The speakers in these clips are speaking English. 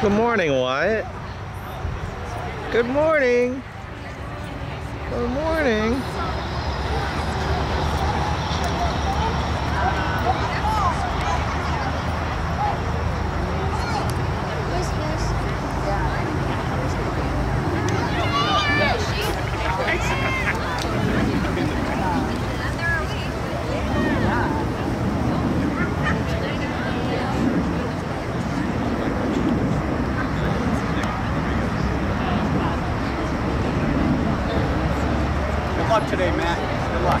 Good morning, Wyatt. Good morning. Good morning. Good luck today, Matt. Good luck.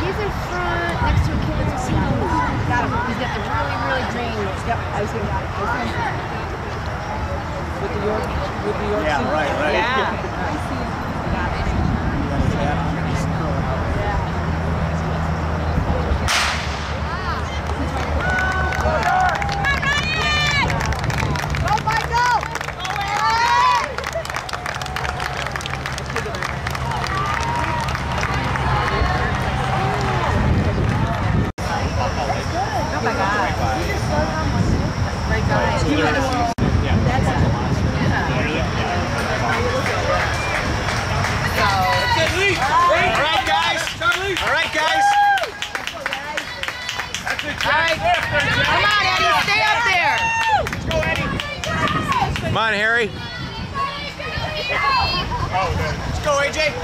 He's in front next to a kid that's a Got him. He's got the really, really green. Yep, I see. I see. With the York, with the York. Yeah, right, right. Yeah. All right, guys. All right, guys. Come on, Eddie, stay up there. Come on, Harry. Let's go, AJ.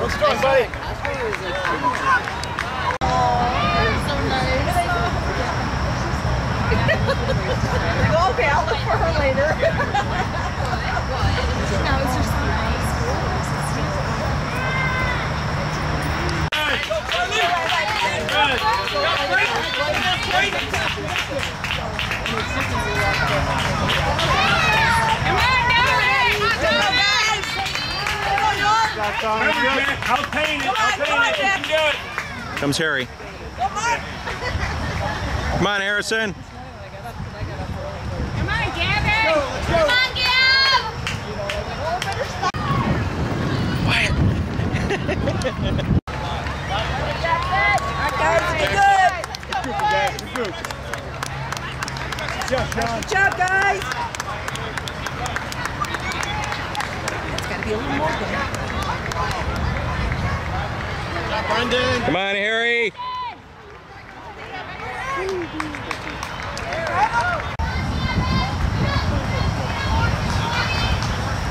What's going, buddy? Okay, I'll look for her later. I'll paint it. I'll paint it. You can do it. Comes Harry. Come on, Harrison. Come on, Gavin. Come on, Gav. Good job, guys.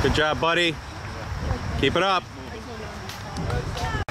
Good job, buddy. Keep it up.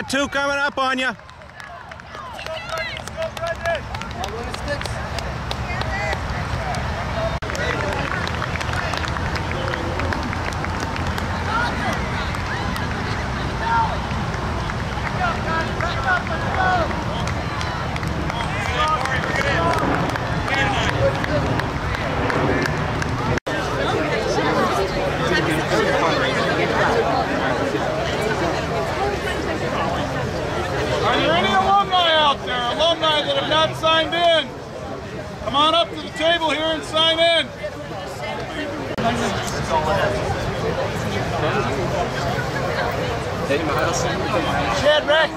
got two coming up on you. fundraiser. Signed in. Come on up to the table here and sign in. Chad Rack.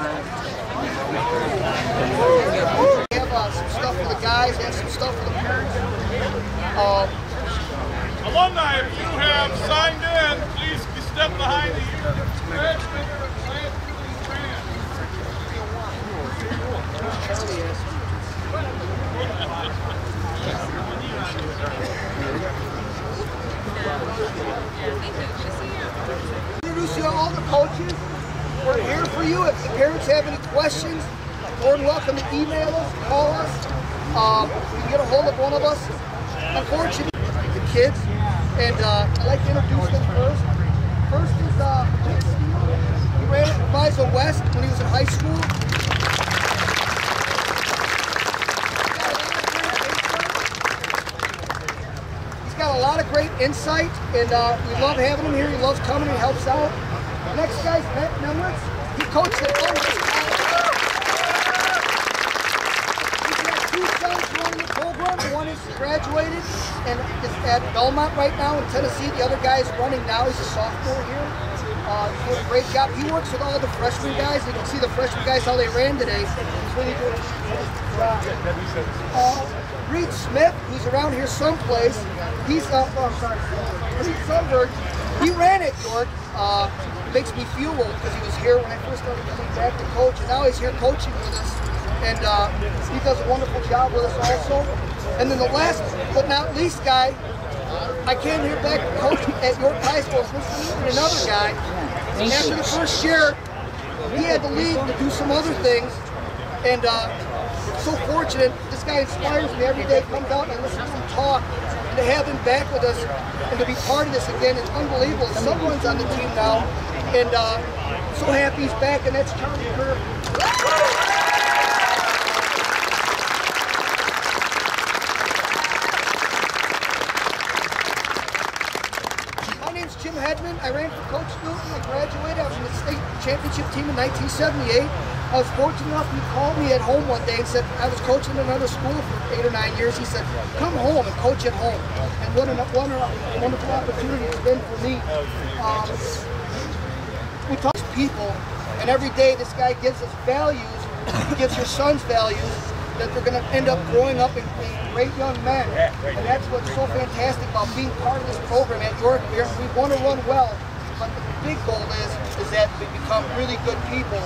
We have uh, some stuff for the guys and some stuff for the parents. Uh, Alumni, if you have signed in, please step behind the graduate. introduce you to all the coaches. We're here for you. If the parents have any questions, more than welcome to email us, call us. Um, you can get a hold of one of us. Unfortunately, the kids, and uh, I'd like to introduce them first. First is uh. He ran at Visa West when he was in high school. He's got a lot of great insight, and uh, we love having him here. He loves coming. He helps out. Next guy's Matt Nemritz. He coached at Columbus College. He's got two sons running the program. One is graduated and is at Belmont right now in Tennessee. The other guy is running now. He's a sophomore here. Uh, he's doing a great job. He works with all the freshman guys. You can see the freshman guys how they ran today. He's really doing. Uh, Reed Smith, who's around here someplace, he's uh, oh, I'm sorry, Reed Sunberg. He ran at York. Uh, makes me feel old because he was here when I first started coming back to coach, and now he's here coaching with us, and uh, he does a wonderful job with us also. And then the last but not least guy, I came here back to coach at York High School. This is another guy. And after the first year, he had to leave to do some other things, and uh, so fortunate. This guy inspires me every day. Comes out and I listen to him talk, and to have him back with us and to be part of this again, it's unbelievable. Someone's on the team now, and uh, so happy he's back, and that's Charlie Kern. My name's Jim Hedman. I ran for Coach Newton. I graduated. I was in the state championship team in 1978. I was fortunate enough, he called me at home one day and said, I was coaching another school for eight or nine years. He said, come home and coach at home. And what a wonderful, opportunity it's been for me. Um, people, and every day this guy gives us values. He gives your sons values that they're going to end up growing up and being great young men. And that's what's so fantastic about being part of this program at York. We want to run well, but the big goal is is that we become really good people.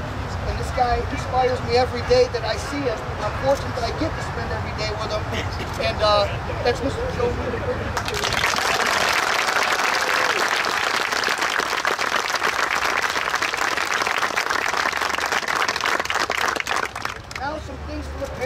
And this guy inspires me every day that I see him. I'm fortunate that I get to spend every day with him. And uh, that's Mr. Joe. Some things for the.